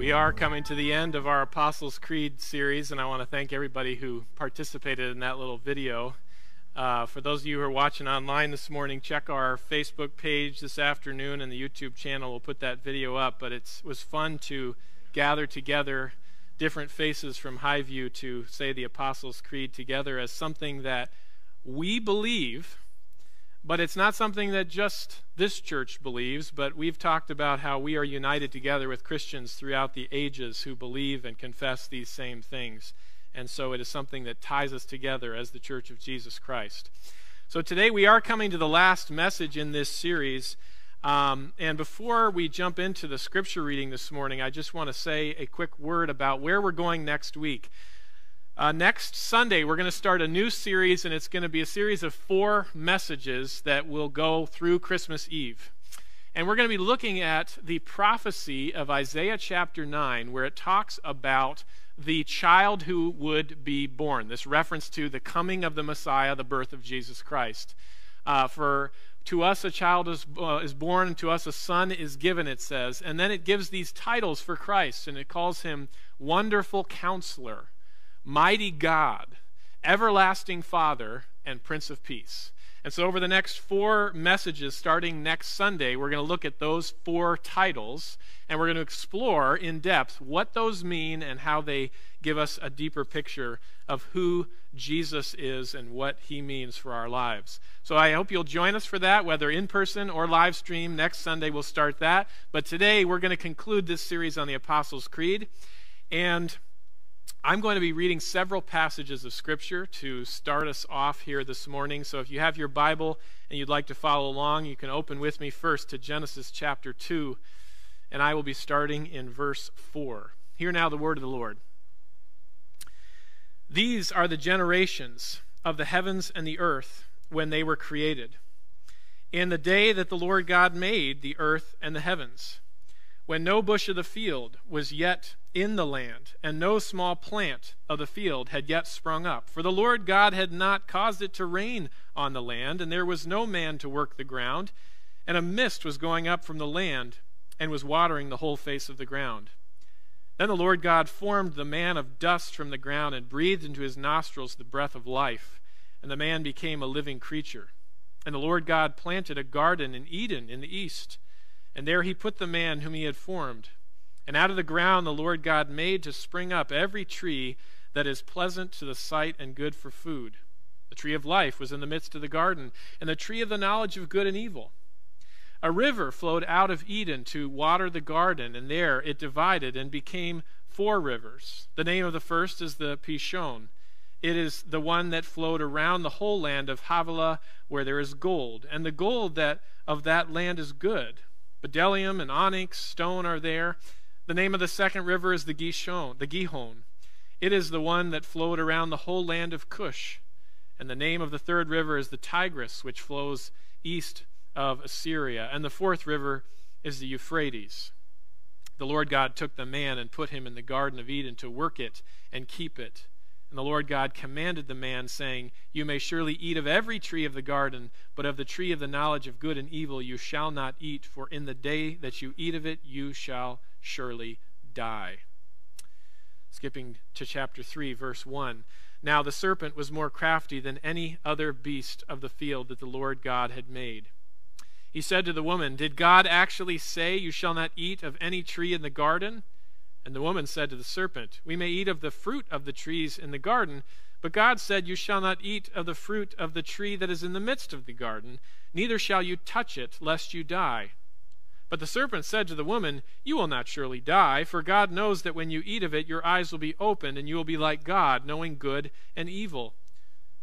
We are coming to the end of our Apostles' Creed series, and I want to thank everybody who participated in that little video. Uh, for those of you who are watching online this morning, check our Facebook page this afternoon, and the YouTube channel We'll put that video up. But it was fun to gather together different faces from Highview to say the Apostles' Creed together as something that we believe but it's not something that just this church believes, but we've talked about how we are united together with Christians throughout the ages who believe and confess these same things. And so it is something that ties us together as the church of Jesus Christ. So today we are coming to the last message in this series. Um, and before we jump into the scripture reading this morning, I just want to say a quick word about where we're going next week. Uh, next Sunday, we're going to start a new series, and it's going to be a series of four messages that will go through Christmas Eve. And we're going to be looking at the prophecy of Isaiah chapter 9, where it talks about the child who would be born. This reference to the coming of the Messiah, the birth of Jesus Christ. Uh, for to us a child is, uh, is born, and to us a son is given, it says. And then it gives these titles for Christ, and it calls him Wonderful Counselor Mighty God, Everlasting Father, and Prince of Peace. And so, over the next four messages, starting next Sunday, we're going to look at those four titles and we're going to explore in depth what those mean and how they give us a deeper picture of who Jesus is and what he means for our lives. So, I hope you'll join us for that, whether in person or live stream. Next Sunday, we'll start that. But today, we're going to conclude this series on the Apostles' Creed. And I'm going to be reading several passages of Scripture to start us off here this morning. So if you have your Bible and you'd like to follow along, you can open with me first to Genesis chapter 2, and I will be starting in verse 4. Hear now the word of the Lord. These are the generations of the heavens and the earth when they were created, in the day that the Lord God made the earth and the heavens, when no bush of the field was yet in the land, and no small plant of the field had yet sprung up. For the Lord God had not caused it to rain on the land, and there was no man to work the ground, and a mist was going up from the land, and was watering the whole face of the ground. Then the Lord God formed the man of dust from the ground, and breathed into his nostrils the breath of life, and the man became a living creature. And the Lord God planted a garden in Eden in the east, and there he put the man whom he had formed. And out of the ground the Lord God made to spring up every tree that is pleasant to the sight and good for food. The tree of life was in the midst of the garden, and the tree of the knowledge of good and evil. A river flowed out of Eden to water the garden, and there it divided and became four rivers. The name of the first is the Pishon. It is the one that flowed around the whole land of Havilah, where there is gold, and the gold that of that land is good. Bdellium and onyx stone are there the name of the second river is the Gishon, the Gihon. It is the one that flowed around the whole land of Cush. And the name of the third river is the Tigris, which flows east of Assyria. And the fourth river is the Euphrates. The Lord God took the man and put him in the Garden of Eden to work it and keep it. And the Lord God commanded the man, saying, You may surely eat of every tree of the garden, but of the tree of the knowledge of good and evil you shall not eat, for in the day that you eat of it you shall surely die. Skipping to chapter 3, verse 1. Now the serpent was more crafty than any other beast of the field that the Lord God had made. He said to the woman, Did God actually say, You shall not eat of any tree in the garden? And the woman said to the serpent, We may eat of the fruit of the trees in the garden, but God said, You shall not eat of the fruit of the tree that is in the midst of the garden, neither shall you touch it, lest you die. But the serpent said to the woman, You will not surely die, for God knows that when you eat of it, your eyes will be opened, and you will be like God, knowing good and evil.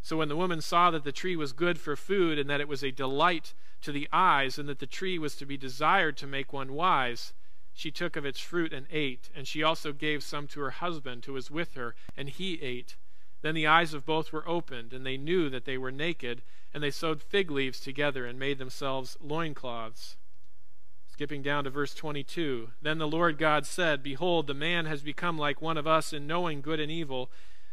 So when the woman saw that the tree was good for food, and that it was a delight to the eyes, and that the tree was to be desired to make one wise, she took of its fruit and ate, and she also gave some to her husband who was with her, and he ate. Then the eyes of both were opened, and they knew that they were naked, and they sewed fig leaves together and made themselves loincloths. Skipping down to verse 22. Then the Lord God said, Behold, the man has become like one of us in knowing good and evil.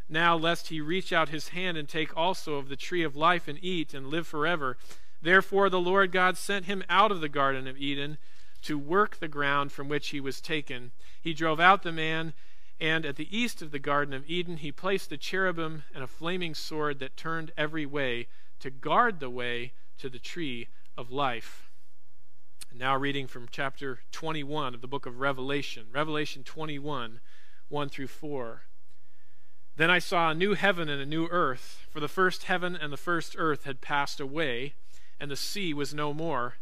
Now, lest he reach out his hand and take also of the tree of life and eat and live forever. Therefore, the Lord God sent him out of the Garden of Eden to work the ground from which he was taken. He drove out the man, and at the east of the Garden of Eden he placed the cherubim and a flaming sword that turned every way to guard the way to the tree of life. Now, reading from chapter 21 of the book of Revelation, Revelation 21, 1 through 4. Then I saw a new heaven and a new earth, for the first heaven and the first earth had passed away, and the sea was no more.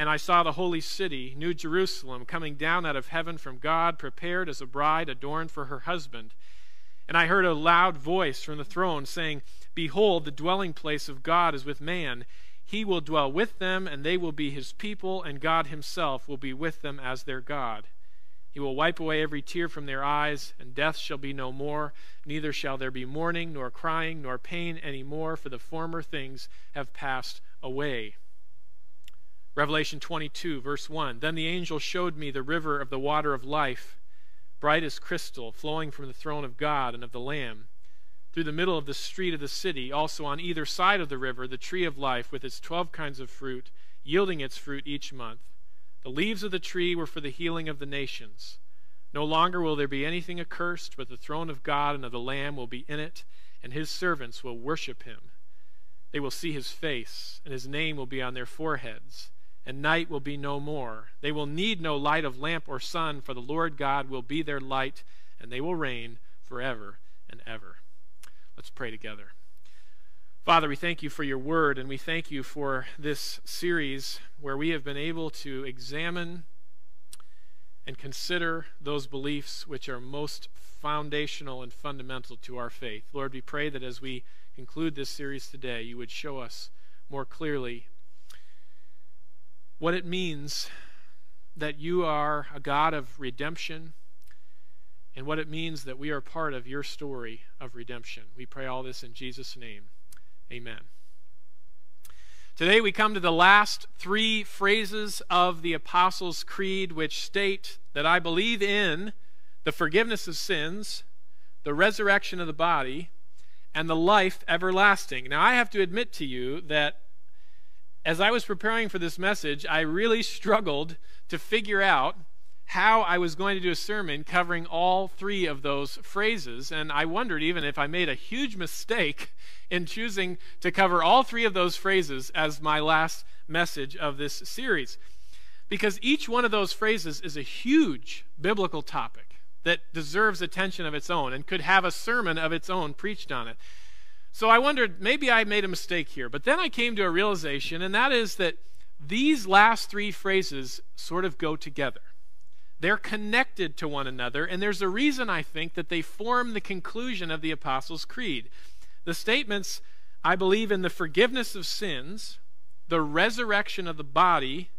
And I saw the holy city, New Jerusalem, coming down out of heaven from God, prepared as a bride adorned for her husband. And I heard a loud voice from the throne saying, Behold, the dwelling place of God is with man. He will dwell with them, and they will be his people, and God himself will be with them as their God. He will wipe away every tear from their eyes, and death shall be no more. Neither shall there be mourning, nor crying, nor pain any more, for the former things have passed away. Revelation 22, verse 1 Then the angel showed me the river of the water of life, bright as crystal, flowing from the throne of God and of the Lamb. Through the middle of the street of the city, also on either side of the river, the tree of life, with its twelve kinds of fruit, yielding its fruit each month. The leaves of the tree were for the healing of the nations. No longer will there be anything accursed, but the throne of God and of the Lamb will be in it, and his servants will worship him. They will see his face, and his name will be on their foreheads, and night will be no more. They will need no light of lamp or sun, for the Lord God will be their light, and they will reign forever and ever. Let's pray together. Father, we thank you for your word, and we thank you for this series where we have been able to examine and consider those beliefs which are most foundational and fundamental to our faith. Lord, we pray that as we conclude this series today, you would show us more clearly what it means that you are a God of redemption and what it means that we are part of your story of redemption. We pray all this in Jesus' name. Amen. Today we come to the last three phrases of the Apostles' Creed, which state that I believe in the forgiveness of sins, the resurrection of the body, and the life everlasting. Now, I have to admit to you that as I was preparing for this message, I really struggled to figure out how I was going to do a sermon covering all three of those phrases. And I wondered even if I made a huge mistake in choosing to cover all three of those phrases as my last message of this series. Because each one of those phrases is a huge biblical topic that deserves attention of its own and could have a sermon of its own preached on it. So I wondered, maybe I made a mistake here. But then I came to a realization, and that is that these last three phrases sort of go together. They're connected to one another, and there's a reason, I think, that they form the conclusion of the Apostles' Creed. The statements, I believe in the forgiveness of sins, the resurrection of the body,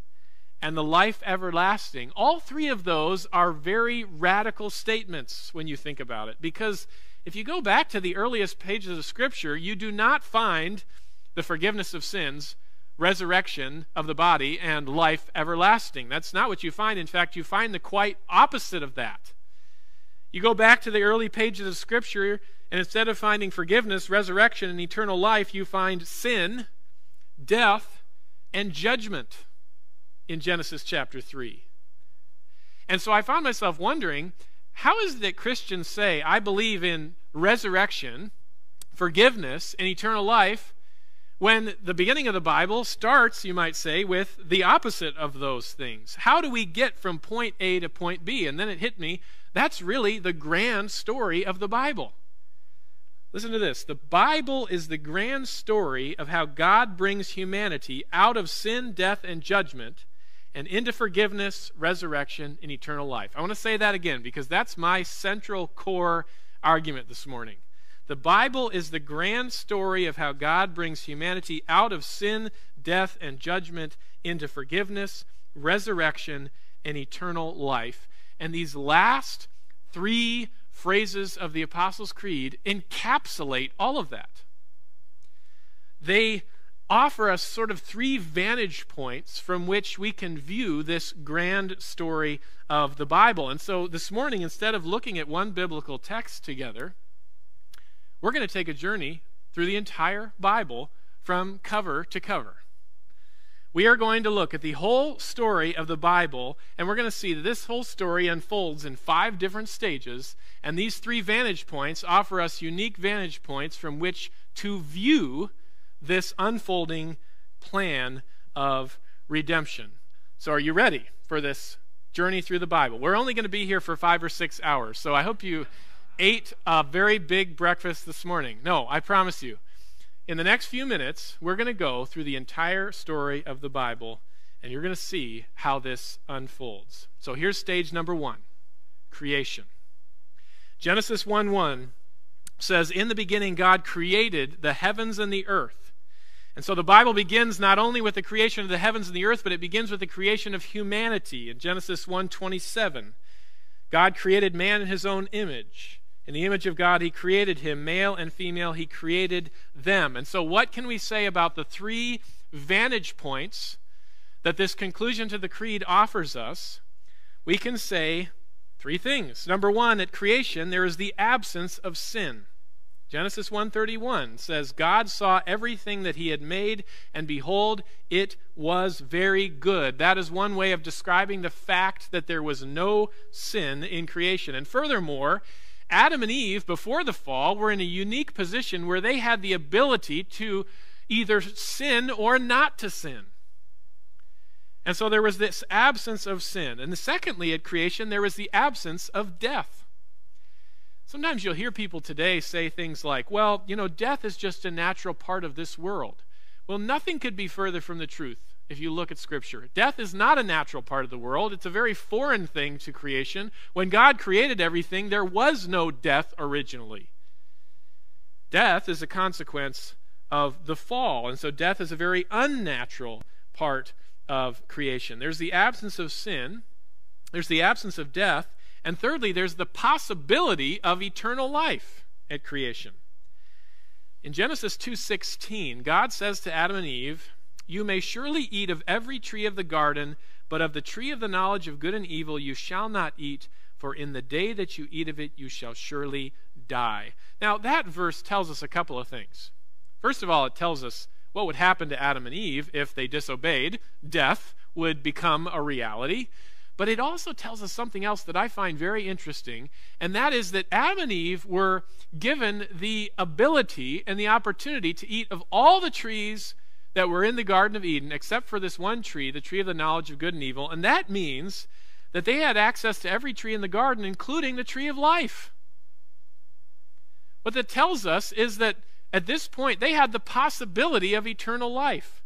and the life everlasting, all three of those are very radical statements when you think about it. Because if you go back to the earliest pages of Scripture, you do not find the forgiveness of sins resurrection of the body and life everlasting. That's not what you find. In fact, you find the quite opposite of that. You go back to the early pages of Scripture, and instead of finding forgiveness, resurrection, and eternal life, you find sin, death, and judgment in Genesis chapter 3. And so I found myself wondering how is it that Christians say, I believe in resurrection, forgiveness, and eternal life? when the beginning of the Bible starts, you might say, with the opposite of those things. How do we get from point A to point B? And then it hit me that's really the grand story of the Bible. Listen to this the Bible is the grand story of how God brings humanity out of sin, death, and judgment and into forgiveness, resurrection, and eternal life. I want to say that again because that's my central core argument this morning. The Bible is the grand story of how God brings humanity out of sin, death, and judgment into forgiveness, resurrection, and eternal life. And these last three phrases of the Apostles' Creed encapsulate all of that. They offer us sort of three vantage points from which we can view this grand story of the Bible. And so this morning, instead of looking at one biblical text together, we're going to take a journey through the entire Bible from cover to cover. we are going to look at the whole story of the Bible, and we're going to see that this whole story unfolds in five different stages, and these three vantage points offer us unique vantage points from which to view this unfolding plan of redemption. So, are you ready for this journey through the Bible? We're only going to be here for five or six hours, so I hope you ate a very big breakfast this morning. No, I promise you. In the next few minutes, we're going to go through the entire story of the Bible, and you're going to see how this unfolds. So here's stage number one creation. Genesis 1 1 says, In the beginning, God created the heavens and the earth. And so the Bible begins not only with the creation of the heavens and the earth, but it begins with the creation of humanity. In Genesis 1 27, God created man in his own image. In the image of God, He created him, male and female, He created them. And so, what can we say about the three vantage points that this conclusion to the creed offers us? We can say three things. Number one, at creation, there is the absence of sin. Genesis 1:31 says God saw everything that he had made and behold it was very good. That is one way of describing the fact that there was no sin in creation. And furthermore, Adam and Eve, before the fall, were in a unique position where they had the ability to either sin or not to sin. And so there was this absence of sin. And secondly, at creation, there was the absence of death. Sometimes you'll hear people today say things like, well, you know, death is just a natural part of this world. Well, nothing could be further from the truth if you look at Scripture. Death is not a natural part of the world, it's a very foreign thing to creation. When God created everything, there was no death originally. Death is a consequence of the fall, and so death is a very unnatural part of creation. There's the absence of sin, there's the absence of death, and thirdly, there's the possibility of eternal life at creation. In Genesis 2:16, God says to Adam and Eve, you may surely eat of every tree of the garden, but of the tree of the knowledge of good and evil you shall not eat, for in the day that you eat of it you shall surely die. Now, that verse tells us a couple of things. First of all, it tells us what would happen to Adam and Eve if they disobeyed. Death would become a reality. But it also tells us something else that I find very interesting, and that is that Adam and Eve were given the ability and the opportunity to eat of all the trees that were in the Garden of Eden, except for this one tree, the tree of the knowledge of good and evil. And that means that they had access to every tree in the garden, including the tree of life. What that tells us is that at this point, they had the possibility of eternal life.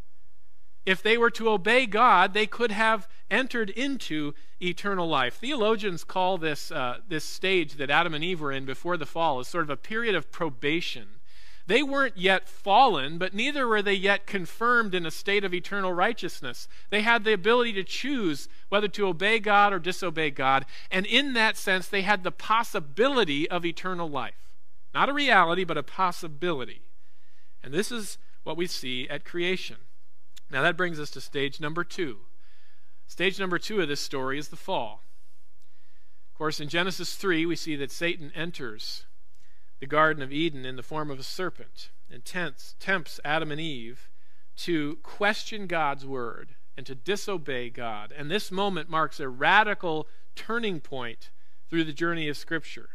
If they were to obey God, they could have entered into eternal life. Theologians call this, uh, this stage that Adam and Eve were in before the fall as sort of a period of probation they weren't yet fallen, but neither were they yet confirmed in a state of eternal righteousness. They had the ability to choose whether to obey God or disobey God, and in that sense, they had the possibility of eternal life. Not a reality, but a possibility. And this is what we see at creation. Now, that brings us to stage number two. Stage number two of this story is the fall. Of course, in Genesis 3, we see that Satan enters the Garden of Eden in the form of a serpent and tempts, tempts Adam and Eve to question God's word and to disobey God. And this moment marks a radical turning point through the journey of Scripture.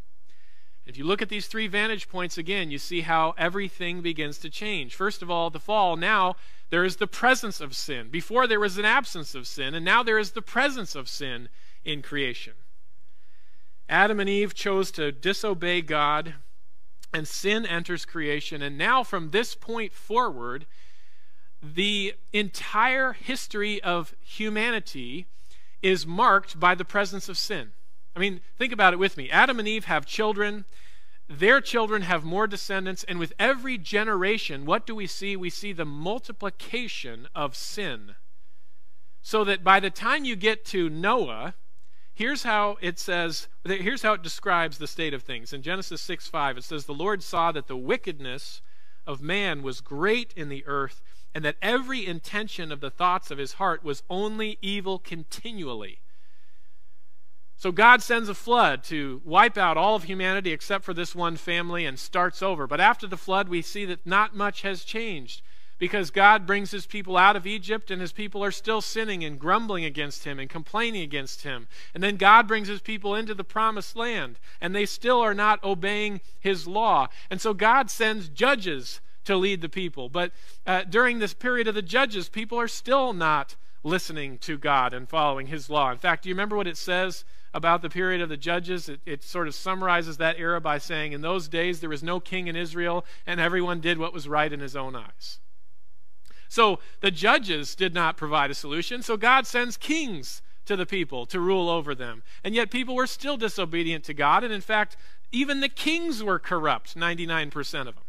If you look at these three vantage points again, you see how everything begins to change. First of all, the fall. Now there is the presence of sin. Before there was an absence of sin, and now there is the presence of sin in creation. Adam and Eve chose to disobey God and sin enters creation. And now, from this point forward, the entire history of humanity is marked by the presence of sin. I mean, think about it with me. Adam and Eve have children. Their children have more descendants. And with every generation, what do we see? We see the multiplication of sin. So that by the time you get to Noah, Here's how it says, here's how it describes the state of things. In Genesis 6 5, it says, The Lord saw that the wickedness of man was great in the earth, and that every intention of the thoughts of his heart was only evil continually. So God sends a flood to wipe out all of humanity except for this one family and starts over. But after the flood, we see that not much has changed because God brings his people out of Egypt and his people are still sinning and grumbling against him and complaining against him. And then God brings his people into the promised land and they still are not obeying his law. And so God sends judges to lead the people. But uh, during this period of the judges, people are still not listening to God and following his law. In fact, do you remember what it says about the period of the judges? It, it, sort of summarizes that era by saying, In those days there was no king in Israel, and everyone did what was right in his own eyes. So the judges did not provide a solution, so God sends kings to the people to rule over them. And yet people were still disobedient to God, and in fact, even the kings were corrupt, 99% of them.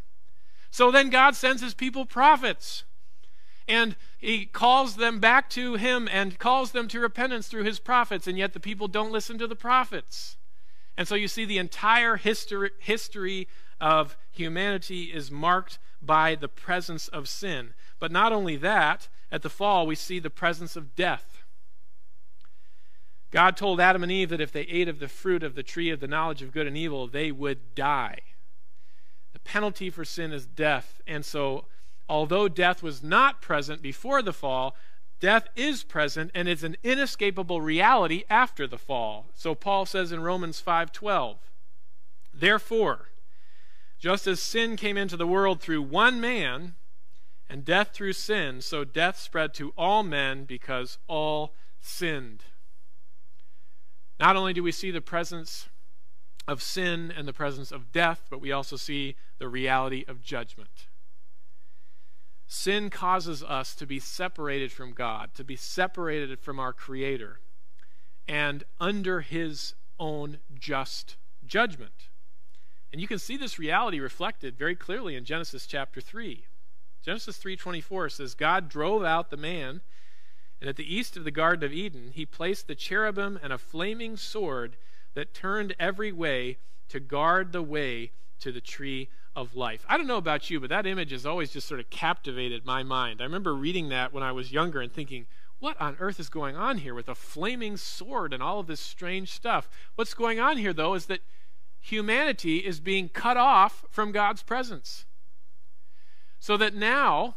So then God sends his people prophets. And he calls them back to him and calls them to repentance through his prophets, and yet the people don't listen to the prophets. And so you see the entire history, history of humanity is marked by the presence of sin. But not only that, at the fall, we see the presence of death. God told Adam and Eve that if they ate of the fruit of the tree of the knowledge of good and evil, they would die. The penalty for sin is death. And so, although death was not present before the fall, death is present and it's an inescapable reality after the fall. So Paul says in Romans 5:12, "Therefore, just as sin came into the world through one man, and death through sin, so death spread to all men because all sinned. Not only do we see the presence of sin and the presence of death, but we also see the reality of judgment. Sin causes us to be separated from God, to be separated from our Creator, and under His own just judgment. And you can see this reality reflected very clearly in Genesis chapter 3. Genesis 3:24 says God drove out the man and at the east of the garden of Eden he placed the cherubim and a flaming sword that turned every way to guard the way to the tree of life. I don't know about you, but that image has always just sort of captivated my mind. I remember reading that when I was younger and thinking, what on earth is going on here with a flaming sword and all of this strange stuff? What's going on here, though, is that humanity is being cut off from God's presence. So that now,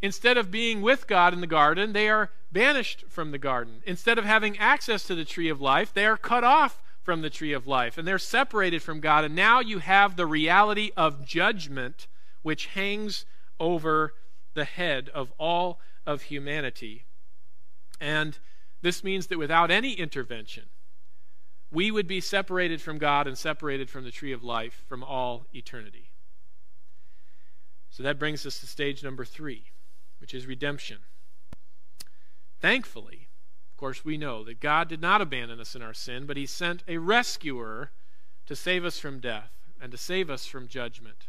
instead of being with God in the garden, they are banished from the garden. Instead of having access to the tree of life, they are cut off from the tree of life and they're separated from God. And now you have the reality of judgment which hangs over the head of all of humanity. And this means that without any intervention, we would be separated from God and separated from the tree of life from all eternity. So that brings us to stage number three, which is redemption. Thankfully, of course, we know that God did not abandon us in our sin, but He sent a rescuer to save us from death and to save us from judgment.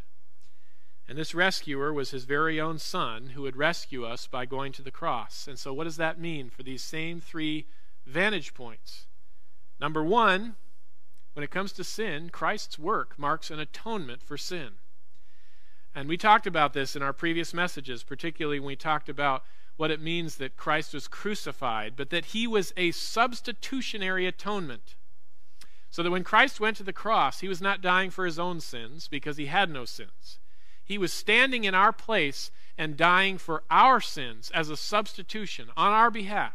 And this rescuer was His very own Son who would rescue us by going to the cross. And so, what does that mean for these same three vantage points? Number one, when it comes to sin, Christ's work marks an atonement for sin. And we talked about this in our previous messages, particularly when we talked about what it means that Christ was crucified, but that he was a substitutionary atonement. So that when Christ went to the cross, he was not dying for his own sins because he had no sins. He was standing in our place and dying for our sins as a substitution on our behalf.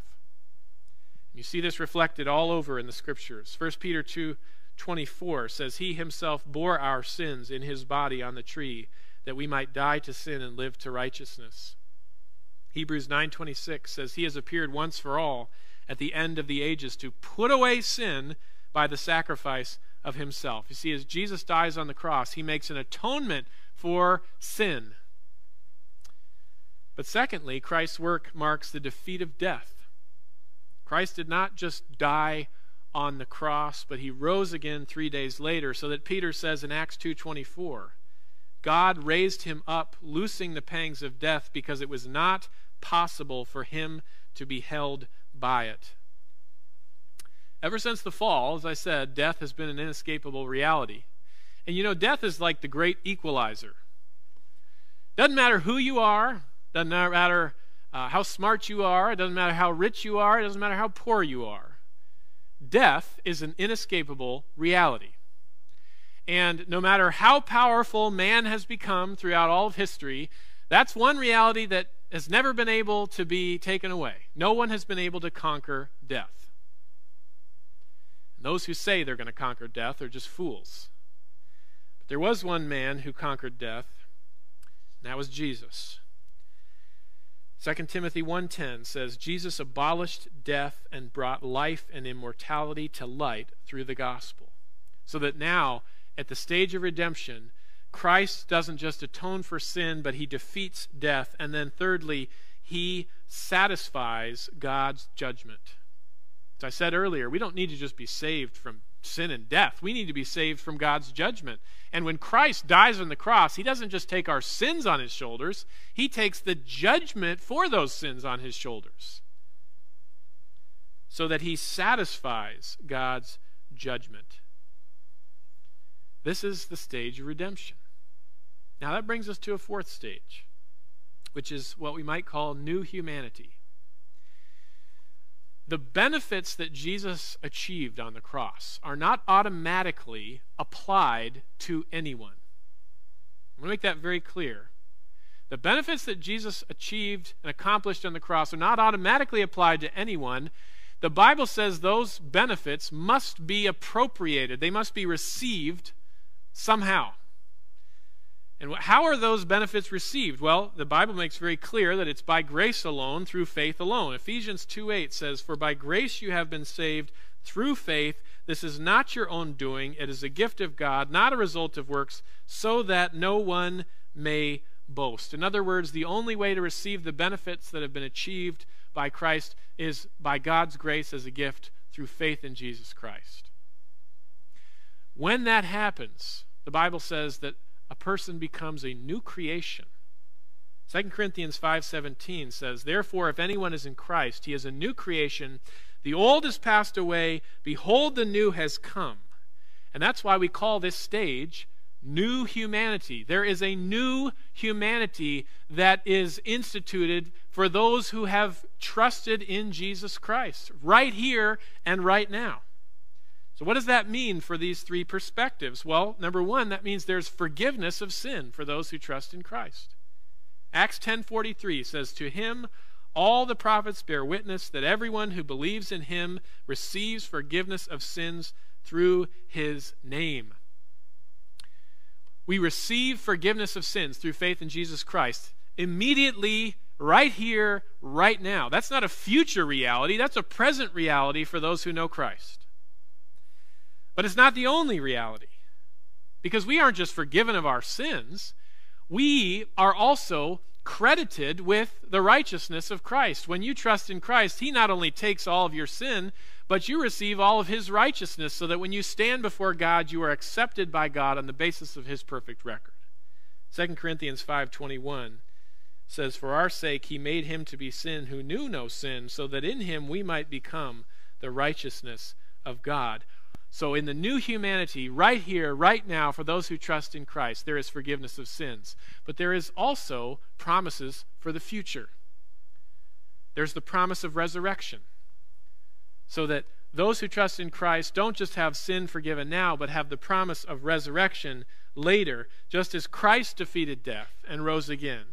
You see this reflected all over in the scriptures. 1 Peter 2 24 says, He himself bore our sins in his body on the tree that we might die to sin and live to righteousness. Hebrews 9:26 says he has appeared once for all at the end of the ages to put away sin by the sacrifice of himself. You see as Jesus dies on the cross, he makes an atonement for sin. But secondly, Christ's work marks the defeat of death. Christ did not just die on the cross, but he rose again 3 days later so that Peter says in Acts 2:24 God raised him up, loosing the pangs of death, because it was not possible for him to be held by it. Ever since the fall, as I said, death has been an inescapable reality. And you know, death is like the great equalizer. Doesn't matter who you are, doesn't matter uh, how smart you are, it doesn't matter how rich you are, it doesn't matter how poor you are. Death is an inescapable reality. And no matter how powerful man has become throughout all of history, That's one reality that has never been able to be taken away. No one has been able to conquer death. And those who say they're going to conquer death are just fools. But there was one man who conquered death, and that was Jesus. 2 Timothy 1:10 says Jesus abolished death and brought life and immortality to light through the gospel. So that now at the stage of redemption Christ doesn't just atone for sin but he defeats death and then thirdly he satisfies God's judgment. As I said earlier, we don't need to just be saved from sin and death. We need to be saved from God's judgment. And when Christ dies on the cross, he doesn't just take our sins on his shoulders, he takes the judgment for those sins on his shoulders. So that he satisfies God's judgment. This is the stage of redemption. Now that brings us to a fourth stage, which is what we might call new humanity the benefits that Jesus achieved on the cross are not automatically applied to anyone. I'm going to make that very clear. The benefits that Jesus achieved and accomplished on the cross are not automatically applied to anyone. The Bible says those benefits must be appropriated, they must be received somehow. And how are those benefits received? Well, the Bible makes very clear that it's by grace alone, through faith alone. Ephesians 2:8 says, "For by grace you have been saved through faith. This is not your own doing; it is a gift of God, not a result of works, so that no one may boast." In other words, the only way to receive the benefits that have been achieved by Christ is by God's grace as a gift through faith in Jesus Christ. When that happens, the Bible says that a person becomes a new creation. 2 Corinthians 5:17 says, "Therefore if anyone is in Christ, he is a new creation. The old has passed away; behold the new has come." And that's why we call this stage new humanity. There is a new humanity that is instituted for those who have trusted in Jesus Christ right here and right now. So, what does that mean for these three perspectives? Well, number one, that means there's forgiveness of sin for those who trust in Christ. Acts 10:43 says, "To him all the prophets bear witness that everyone who believes in him receives forgiveness of sins through his name." We receive forgiveness of sins through faith in Jesus Christ immediately, right here, right now. That's not a future reality, that's a present reality for those who know Christ. But it's not the only reality. Because we aren't just forgiven of our sins, we are also credited with the righteousness of Christ. When you trust in Christ, He not only takes all of your sin, but you receive all of His righteousness so that when you stand before God, you are accepted by God on the basis of His perfect record. 2 Corinthians 5:21 says for our sake he made him to be sin who knew no sin so that in him we might become the righteousness of God. So, in the new humanity, right here, right now, for those who trust in Christ, there is forgiveness of sins. But there is also promises for the future. There's the promise of resurrection. So that those who trust in Christ don't just have sin forgiven now, but have the promise of resurrection later, just as Christ defeated death and rose again.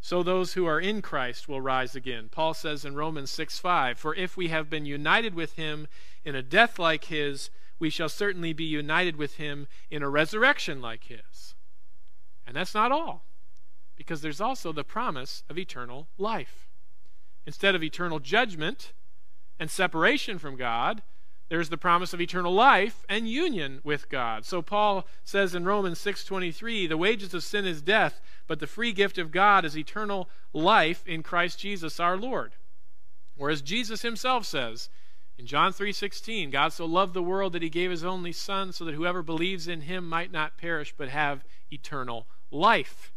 So those who are in Christ will rise again. Paul says in Romans 6 5, For if we have been united with him in a death like his, we shall certainly be united with him in a resurrection like his. And that's not all, because there's also the promise of eternal life. Instead of eternal judgment and separation from God, there's the promise of eternal life and union with God. So Paul says in Romans 6:23, "The wages of sin is death, but the free gift of God is eternal life in Christ Jesus our Lord." Whereas Jesus himself says, in John 3:16, God so loved the world that he gave his only son so that whoever believes in him might not perish but have eternal life.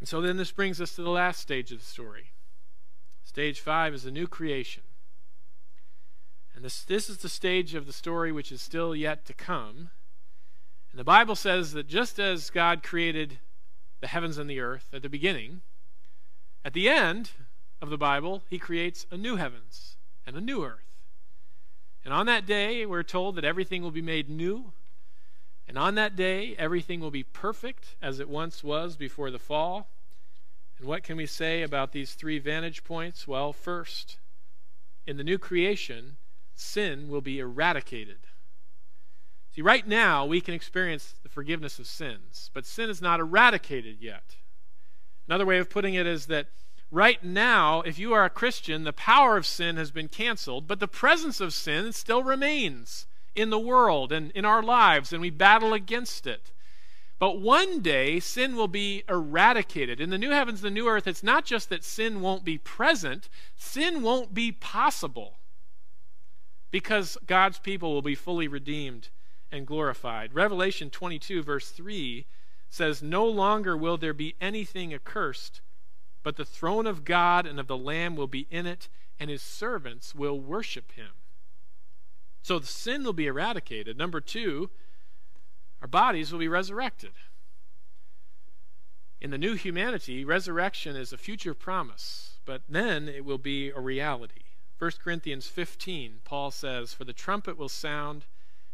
And so then this brings us to the last stage of the story. Stage 5 is a new creation. And this, this is the stage of the story which is still yet to come. And the Bible says that just as God created the heavens and the earth at the beginning, at the end, of the Bible, he creates a new heavens and a new earth. And on that day, we're told that everything will be made new. And on that day, everything will be perfect as it once was before the fall. And what can we say about these three vantage points? Well, first, in the new creation, sin will be eradicated. See, right now, we can experience the forgiveness of sins, but sin is not eradicated yet. Another way of putting it is that right now, if you are a Christian, the power of sin has been canceled, but the presence of sin still remains in the world and in our lives, and we battle against it. But one day, sin will be eradicated. In the new heavens, the new earth, it's not just that sin won't be present, sin won't be possible because God's people will be fully redeemed and glorified. Revelation 22, verse 3 says, No longer will there be anything accursed, but the throne of God and of the Lamb will be in it, and his servants will worship him. So the sin will be eradicated. Number two, our bodies will be resurrected. In the new humanity, resurrection is a future promise, but then it will be a reality. 1 Corinthians 15, Paul says, For the trumpet will sound,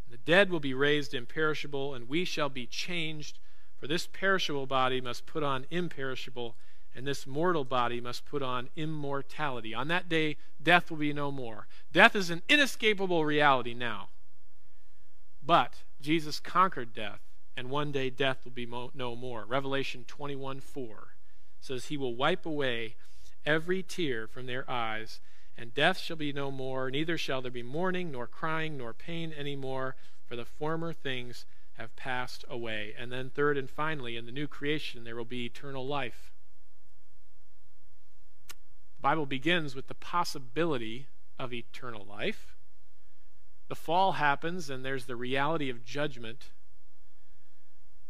and the dead will be raised imperishable, and we shall be changed. For this perishable body must put on imperishable, and this mortal body must put on immortality. On that day, death will be no more. Death is an inescapable reality now. But Jesus conquered death, and one day death will be mo- no more. Revelation 21 4 says, He will wipe away every tear from their eyes, and death shall be no more, neither shall there be mourning, nor crying, nor pain any more, for the former things have passed away. And then, third and finally, in the new creation, there will be eternal life. The Bible begins with the possibility of eternal life. The fall happens, and there's the reality of judgment.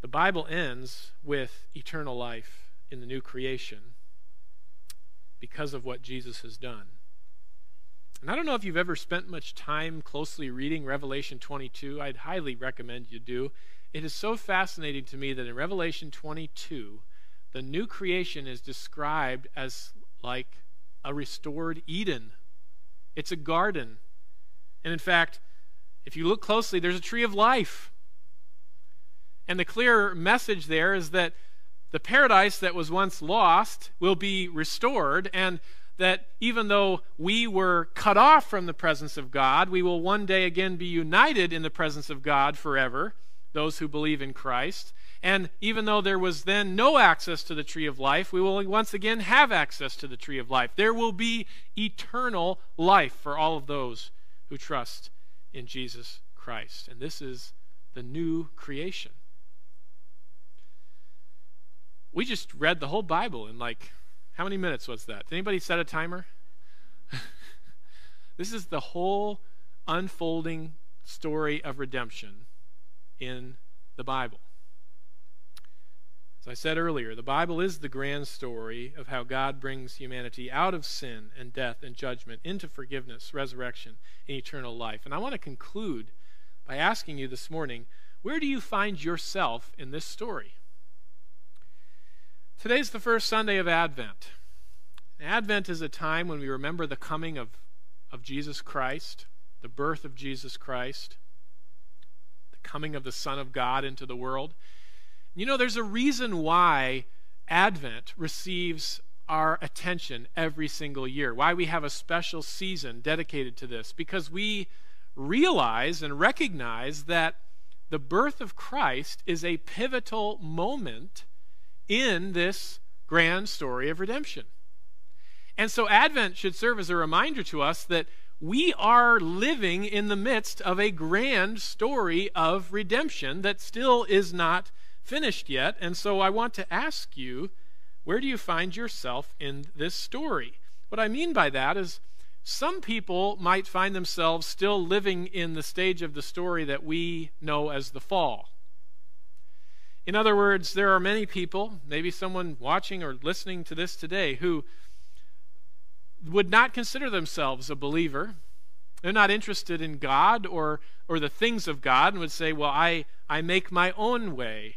The Bible ends with eternal life in the new creation because of what Jesus has done. And I don't know if you've ever spent much time closely reading Revelation 22. I'd highly recommend you do. It is so fascinating to me that in Revelation 22, the new creation is described as like a restored Eden. It's a garden. And in fact, if you look closely, there's a tree of life. And the clear message there is that the paradise that was once lost will be restored, and that even though we were cut off from the presence of God, we will one day again be united in the presence of God forever, those who believe in Christ. And even though there was then no access to the tree of life, we will once again have access to the tree of life. There will be eternal life for all of those who trust in Jesus Christ. And this is the new creation. We just read the whole Bible in like how many minutes was that? Did anybody set a timer? this is the whole unfolding story of redemption in the Bible. As I said earlier, the Bible is the grand story of how God brings humanity out of sin and death and judgment into forgiveness, resurrection, and eternal life. And I want to conclude by asking you this morning where do you find yourself in this story? Today's the first Sunday of Advent. Advent is a time when we remember the coming of, of Jesus Christ, the birth of Jesus Christ, the coming of the Son of God into the world. You know, there's a reason why Advent receives our attention every single year, why we have a special season dedicated to this, because we realize and recognize that the birth of Christ is a pivotal moment in this grand story of redemption. And so Advent should serve as a reminder to us that we are living in the midst of a grand story of redemption that still is not finished yet. And so I want to ask you, where do you find yourself in this story? What I mean by that is some people might find themselves still living in the stage of the story that we know as the fall. In other words, there are many people, maybe someone watching or listening to this today, who would not consider themselves a believer. They're not interested in God or, or the things of God and would say, Well, I, I make my own way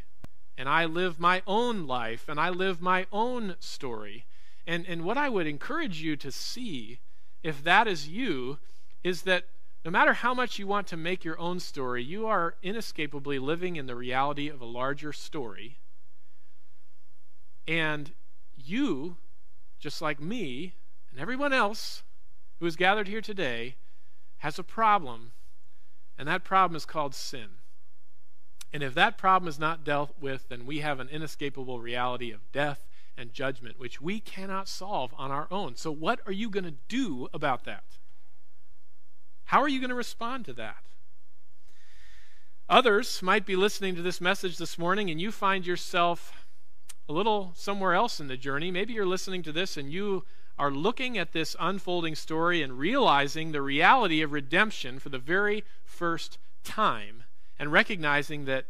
and I live my own life and I live my own story. And, and what I would encourage you to see, if that is you, is that no matter how much you want to make your own story, you are inescapably living in the reality of a larger story. And you, just like me and everyone else who is gathered here today, has a problem, and that problem is called sin. And if that problem is not dealt with, then we have an inescapable reality of death and judgment, which we cannot solve on our own. So, what are you going to do about that? How are you going to respond to that? Others might be listening to this message this morning and you find yourself a little somewhere else in the journey. Maybe you're listening to this and you are looking at this unfolding story and realizing the reality of redemption for the very first time and recognizing that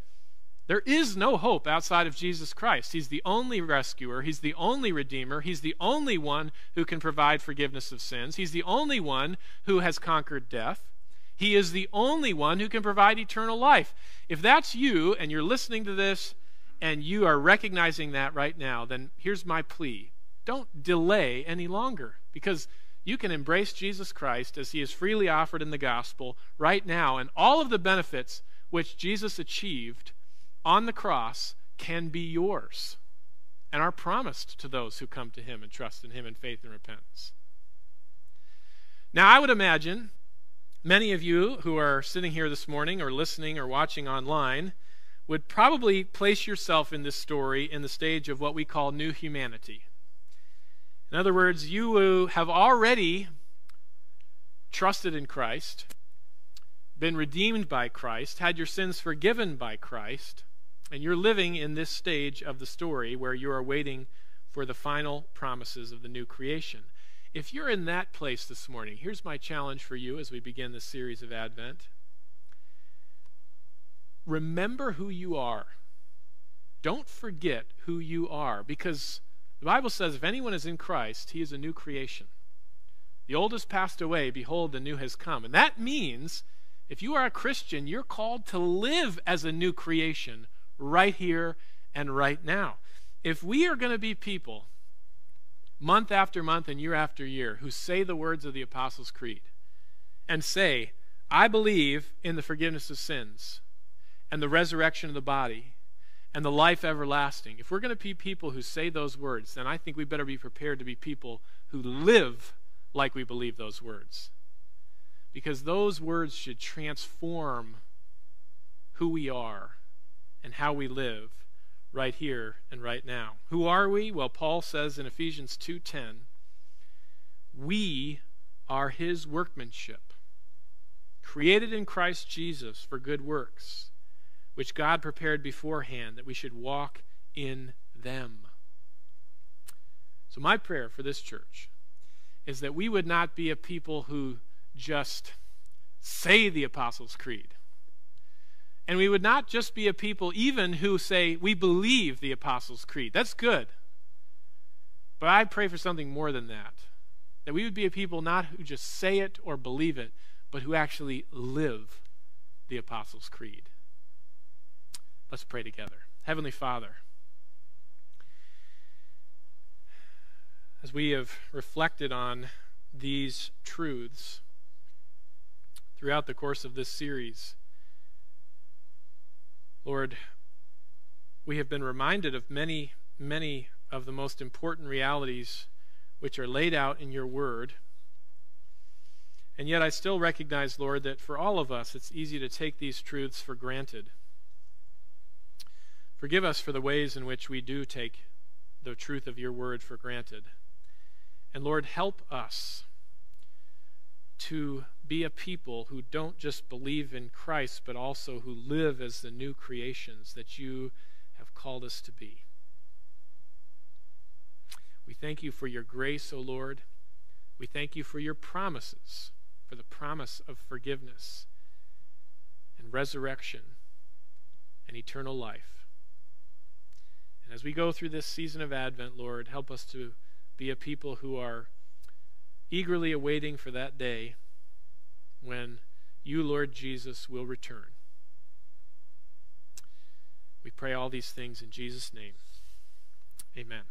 there is no hope outside of Jesus Christ. He's the only rescuer, He's the only redeemer, He's the only one who can provide forgiveness of sins, He's the only one who has conquered death. He is the only one who can provide eternal life. If that's you and you're listening to this and you are recognizing that right now, then here's my plea don't delay any longer because you can embrace Jesus Christ as he is freely offered in the gospel right now, and all of the benefits which Jesus achieved on the cross can be yours and are promised to those who come to him and trust in him in faith and repentance. Now, I would imagine many of you who are sitting here this morning or listening or watching online would probably place yourself in this story in the stage of what we call new humanity. In other words, you have already trusted in Christ, been redeemed by Christ, had your sins forgiven by Christ, and you're living in this stage of the story where you are waiting for the final promises of the new creation. If you're in that place this morning, here's my challenge for you as we begin this series of Advent. Remember who you are. Don't forget who you are because the Bible says if anyone is in Christ, he is a new creation. The old has passed away, behold, the new has come. And that means if you are a Christian, you're called to live as a new creation right here and right now. If we are going to be people, month after month and year after year, who say the words of the Apostles' Creed and say, I believe in the forgiveness of sins and the resurrection of the body and the life everlasting. If we're going to be people who say those words, then I think we better be prepared to be people who live like we believe those words. Because those words should transform who we are and how we live right here and right now. Who are we? Well, Paul says in Ephesians 2:10, "We are his workmanship, created in Christ Jesus for good works, which God prepared beforehand that we should walk in them." So my prayer for this church is that we would not be a people who just say the Apostles' Creed and we would not just be a people, even who say, we believe the Apostles' Creed. That's good. But I pray for something more than that. That we would be a people not who just say it or believe it, but who actually live the Apostles' Creed. Let's pray together. Heavenly Father, as we have reflected on these truths throughout the course of this series, Lord, we have been reminded of many, many of the most important realities which are laid out in your word. And yet I still recognize, Lord, that for all of us it's easy to take these truths for granted. Forgive us for the ways in which we do take the truth of your word for granted. And Lord, help us to be a people who don't just believe in Christ, but also who live as the new creations that you have called us to be. We thank you for your grace, O Lord. We thank you for your promises, for the promise of forgiveness and resurrection and eternal life. And as we go through this season of Advent, Lord, help us to be a people who are eagerly awaiting for that day when you, Lord Jesus, will return. We pray all these things in Jesus' name. Amen.